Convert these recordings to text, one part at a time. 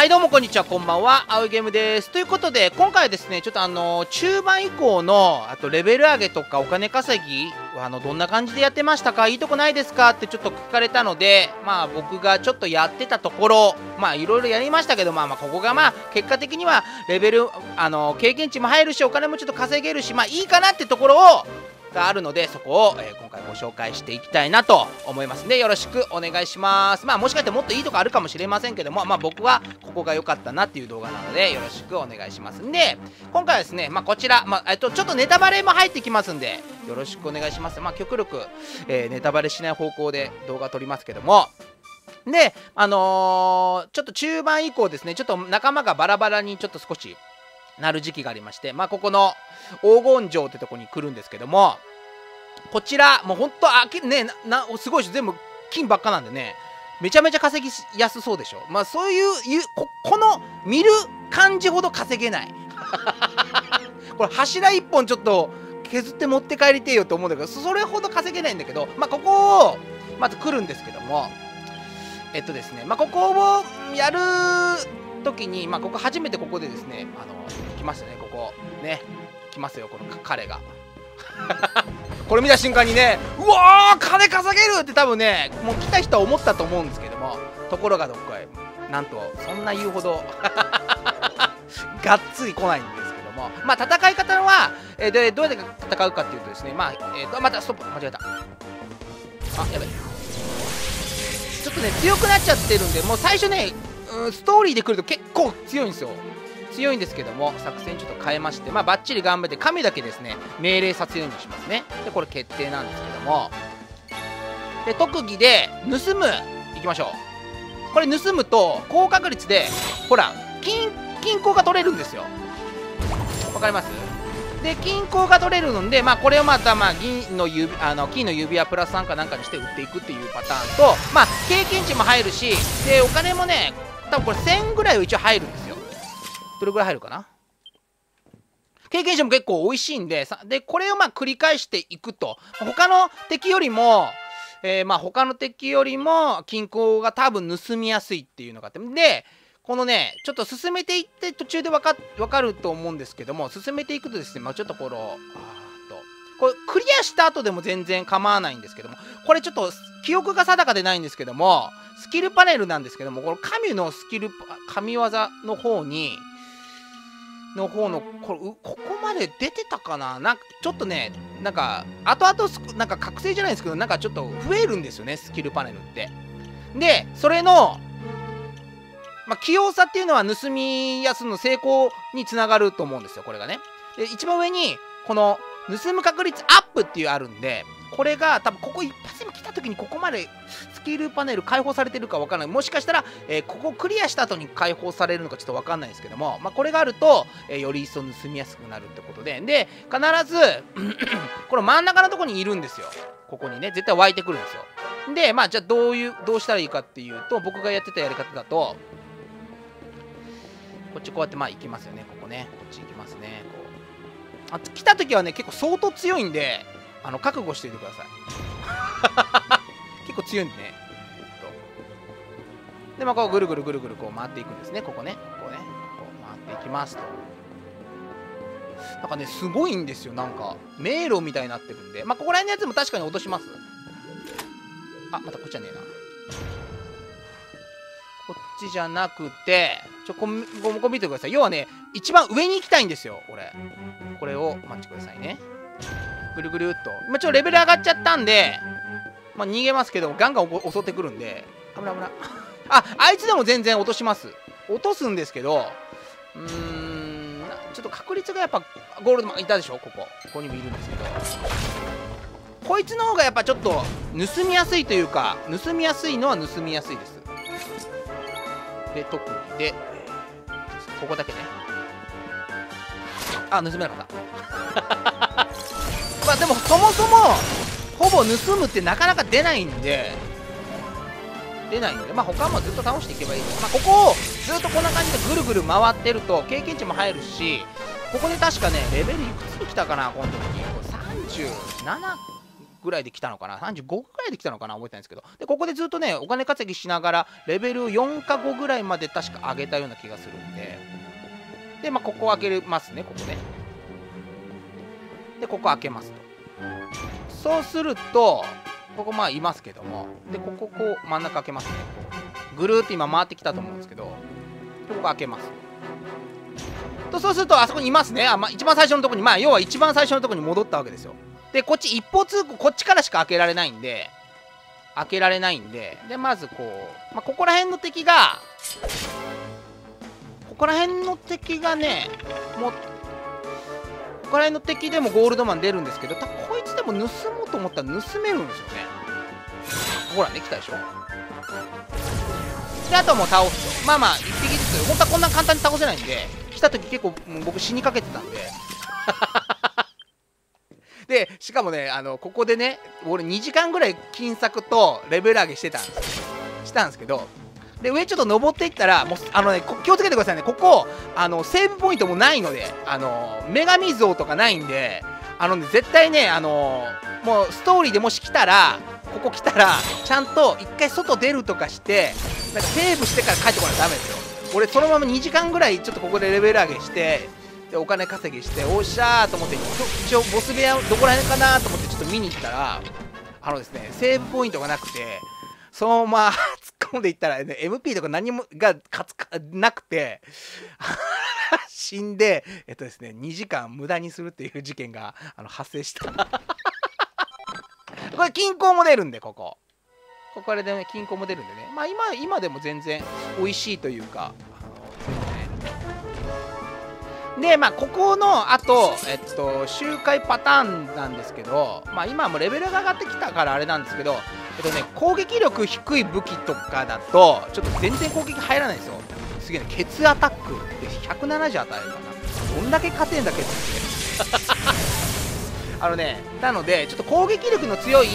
はいどうもこんにちはこんばんは。青いゲームです。ということで今回はですねちょっとあの中盤以降のあとレベル上げとかお金稼ぎあのどんな感じでやってましたかいいとこないですか？ってちょっと聞かれたのでまあ僕がちょっとやってたところまあいろいろやりましたけどまあまあここがまあ結果的にはレベルあの経験値も入るしお金もちょっと稼げるしまあいいかなってところをがあるのでそこを、え、今回ご紹介していきたいなと思います。のでよろしくお願いします。まあもしかしてもっといいとこあるかもしれませんけどもまあ僕はここが良かったなっていう動画なのでよろしくお願いします。んで今回はですねまあこちら、まあ、えっとちょっとネタバレも入ってきますんでよろしくお願いします。まあ極力、えー、ネタバレしない方向で動画撮りますけども。で、あのー、ちょっと中盤以降ですね、ちょっと仲間がバラバラにちょっと少しなる時期がありまして、まあ、ここの黄金城ってとこに来るんですけども、こちら、もうほんと、あ、ね、な、すごいし、全部金ばっかなんでね、めちゃめちゃ稼ぎやすそうでしょ。まあ、そういう、ここの見る感じほど稼げない。これ、柱1本ちょっと削って持って帰りてえよって思うんだけど、それほど稼げないんだけど、まあ、ここを、まず来るんですけども、えっとですね、まあ、ここをやる時に、まあ、ここ初めてここでですね、あの、来ますよね、ここ。ね。来ますよ、この彼が。これ見た瞬間にね、うわー、金稼げるって多分ね、もう来た人は思ったと思うんですけども、ところがどっこい、なんと、そんな言うほど がっつり来ないんですけども、まあ、戦い方は、えー、でどうやって戦うかっていうとですね、まあ、えーと、また、ストップ、間違えた。あ、やばい。ちょっとね、強くなっちゃってるんで、もう最初ね、うん、ストーリーで来ると結構強いんですよ。強いんですけども作戦ちょっと変えましてまあバッチリ頑張って神だけですね命令させるようにしますね。でこれ決定なんですけども。で特技で盗む。いきましょう。これ盗むと高確率でほら金金庫が取れるんですよ。わかります？で金庫が取れるので、まあ、これをまた、まあ、銀の指あの金の指輪プラス3かなんかにして売っていくっていうパターンと、まあ、経験値も入るしでお金もね多分これ1000ぐらいは一応入るんですよどれぐらい入るかな？経験値も結構美味しいんで、で、これをまあ繰り返していくと。他の敵よりも、えー、まあ他の敵よりも金庫が多分盗みやすいっていうのがあって。で、このね、ちょっと進めていって途中でわかわかると思うんですけども、進めていくとですね、まあちょっとこの、あと、これクリアした後でも全然構わないんですけども、これちょっと記憶が定かでないんですけども、スキルパネルなんですけども、この神のスキル、神業の方に、の方のこれここまで出てたかな？なんかちょっとねなんか後々なんか覚醒じゃないですけどなんかちょっと増えるんですよねスキルパネルって。でそれのまあ、器用さっていうのは盗みやすの成功につながると思うんですよこれがね。で一番上にこの盗む確率アップっていうあるんでこれが多分ここ一発目た時にここまでスキルパネル解放されてるか分からない。もしかしたら、えー、ここクリアした後に解放されるのかちょっと分かんないですけども、まあ、これがあると、えー、より一層盗みやすくなるってことで。で必ず この真ん中のとこにいるんですよ。ここにね絶対湧いてくるんですよ。でまあじゃあどういうどうしたらいいかっていうと僕がやってたやり方だとこっちこうやってまあ行きますよね。ここね。こっち行きますね。こう。あ来た時はね結構相当強いんであの覚悟しておいてください。結構強いんでね。でまあこうぐるぐるぐるぐるこう回っていくんですね。ここね。こうね。こう回っていきますと。なんかねすごいんですよ。なんか迷路みたいになってるんで。まあここら辺のやつも確かに落とします。あまたこっちじゃねえな。こっちじゃなくてちょこここ見てください。要はね一番上に行きたいんですよ。これこれを待ってくださいね。ぐるぐるっと。今ちょっとレベル上がっちゃったんでまあ逃げますけどガンガン襲ってくるんで。危ない危な。い ああいつでも全然落とします。落とすんですけどうーんちょっと確率がやっぱゴールドマンいたでしょ？ここ。ここにもいるんですけど。こいつの方がやっぱちょっと盗みやすいというか盗みやすいのは盗みやすいです。で特にでここだけね。あ盗めなかった。まあでもそもそもぼ盗むってなかなか出ないんで。出ないんでまあ他もずっと倒していけばいいです。まあここをずっとこんな感じでぐるぐる回ってると経験値も入るしここで確かねレベルいくつに来たかなこの時。37ぐらいで来たのかな？35ぐらいで来たのかな？覚えてないんですけど。でここでずっとねお金稼ぎしながらレベル4か5ぐらいまで確か上げたような気がするんで。でまあここ開けますねここね。でここ開けますと。そうするとここまあいますけども。でこここう真ん中開けますね。ぐるーっと今回ってきたと思うんですけど。ここ開けます。とそうするとあそこにいますね。あ、まあ、一番最初のとこに。まあ要は一番最初のとこに戻ったわけですよ。でこっち一方通行こっちからしか開けられないんで。開けられないんで。でまずこう、まあ、ここら辺の敵がここら辺の敵がねもうこら辺の敵でもゴールドマン出るんですけどこいつでも盗もうと思ったら盗めるんですよね。ほらね来たでしょ。であともう倒すと。まあまあ1匹ずつ。本当はこんな簡単に倒せないんで来た時結構僕死にかけてたんで。でしかもねあのここでね俺2時間ぐらい金策とレベル上げしてたんです。したんですけどで上ちょっと登っていったらもうあのね気をつけてくださいね。ここあのセーブポイントもないのであの女神像とかないんであのね絶対ねあのもうストーリーでもし来たらここ来たらちゃんと1回外出るとかしてなんかセーブしてから帰ってこないとダメですよ。俺そのまま2時間ぐらいちょっとここでレベル上げしてでお金稼ぎしておっしゃーと思って一応ボス部屋どこら辺かなと思ってちょっと見に行ったらあのですねセーブポイントがなくてそのまま込んでいったら、ね、MP とか何もがかつかなくて 死んでえっとですね2時間無駄にするっていう事件があの発生した。これ金庫も出るんでここ。ここでね金庫も出るんでね。まあ今今でも全然美味しいというかで、まあ、ここの、あと、えっと、周回パターンなんですけど、まあ、今もレベルが上がってきたからあれなんですけど、えっとね、攻撃力低い武器とかだと、ちょっと全然攻撃入らないんですよ。すげえね、ケツアタックで170与えるかな。どんだけ勝てんだ、ケツって。あのね、なので、ちょっと攻撃力の強い、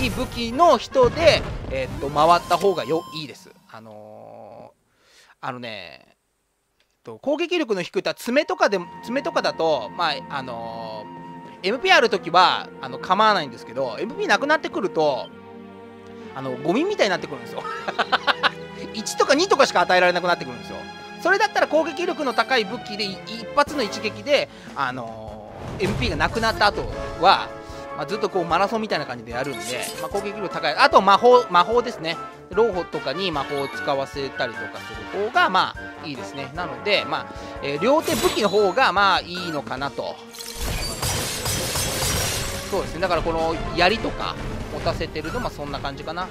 いい武器の人で、えっと、回った方がよいいです。あのー、あのね、と攻撃力の低いと爪とかで爪とかだとまああのー、MP ある時はあの構わないんですけど MP なくなってくるとあのゴミみたいになってくるんですよ。1とか2とかしか与えられなくなってくるんですよ。それだったら攻撃力の高い武器で一発の一撃であのー、MP がなくなった後はまあ、ずっとこうマラソンみたいな感じでやるんで、まあ、攻撃力高い。あと魔法魔法ですね。ローホとかに魔法を使わせたりとかする方がまあいいですね。なのでまあ、えー、両手武器の方がまあいいのかなと。そうですね。だからこの槍とか持たせてるのまそんな感じかな。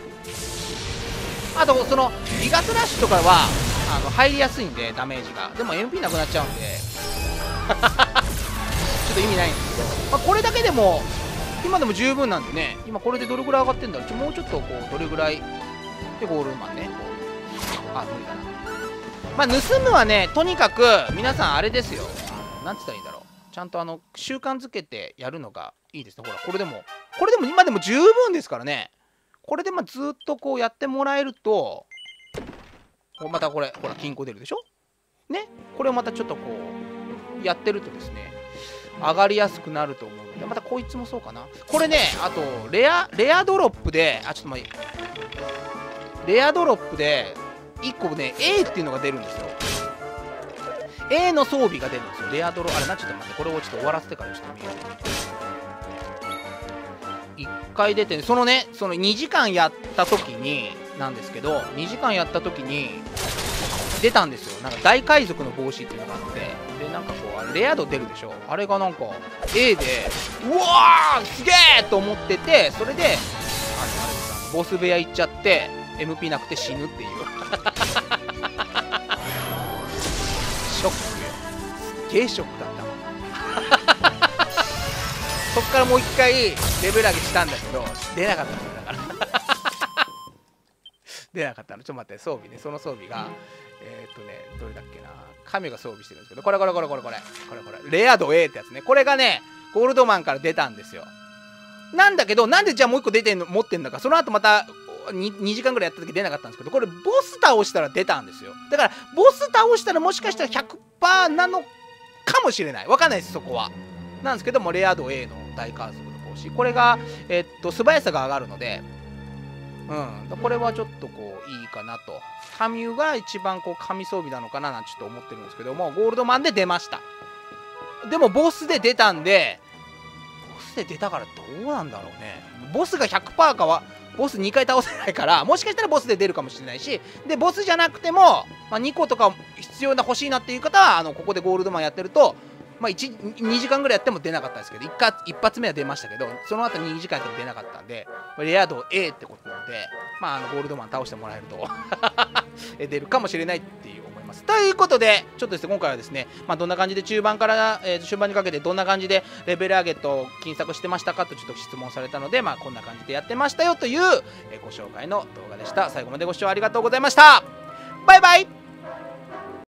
あとそのギガスラッシュとかはあの入りやすいんでダメージが。でも MP なくなっちゃうんで。ちょっと意味ないんですけど、まあ、これだけでも今でも十分なんでね。今これでどれぐらい上がってんだろう。ちょもうちょっとこうどれぐらいでゴールマンね。あ無理だな。まあ盗むはねとにかく皆さんあれですよ。なんつったらいいんだろう。ちゃんとあの習慣づけてやるのがいいですね。ほらこれでも。これでも今でも十分ですからね。これでまあずっとこうやってもらえるとまたこれほら金庫出るでしょ？ね？これをまたちょっとこうやってるとですね上がりやすくなると思うので。またこいつもそうかな。これねあとレアレアドロップであちょっと待って。レアドロップで1個ね A っていうのが出るんですよ。A の装備が出るんですよ。レアドロあれなちょっと待って。これをちょっと終わらせてからちょっと見よう。回出てそのねその2時間やった時になんですけど2時間やった時に出たんですよ。なんか大海賊の帽子っていうのがあってでなんかこうレア度出るでしょ。あれがなんか A でうわーすげえと思っててそれであれあれボス部屋行っちゃって MP なくて死ぬっていう。ショックすっげえショックだった。そっからもう一回レベル上げしたんだけど出なかったんだから。出なかったの。ちょっと待って装備ね。その装備がえー、っとねどれだっけな。神が装備してるんですけど。これこれこれこれこれ。これこれ。レア度 A ってやつね。これがねゴールドマンから出たんですよ。なんだけどなんでじゃあもう一個出てんの持ってんだか。その後また 2, 2時間ぐらいやった時出なかったんですけどこれボス倒したら出たんですよ。だからボス倒したらもしかしたら100%なのかもしれない。わかんないですそこは。なんですけどもレア度 A の。大カー族の帽ろうしこれが、えっと素早さが上がるので、うん、これはちょっとこういいかなと。カミュが一番こう神装備なのかななんてちょっと思ってるんですけどもゴールドマンで出ました。でもボスで出たんでボスで出たからどうなんだろうね。ボスが100%かはボス2回倒せないからもしかしたらボスで出るかもしれないしでボスじゃなくても、まあ、2個とか必要な欲しいなっていう方はあのここでゴールドマンやってるとまあ、2時間ぐらいやっても出なかったんですけど 1, 回一発目は出ましたけどその後2時間やっても出なかったんでレア度 A ってことなので、まあ、あのゴールドマン倒してもらえると 出るかもしれないっていう思います。ということでちょっとですね今回はですね、まあ、どんな感じで中盤から、えー、終盤にかけてどんな感じでレベル上げと金策してましたかとちょっと質問されたので、まあ、こんな感じでやってましたよという、えー、ご紹介の動画でした。最後までご視聴ありがとうございました。バイバイ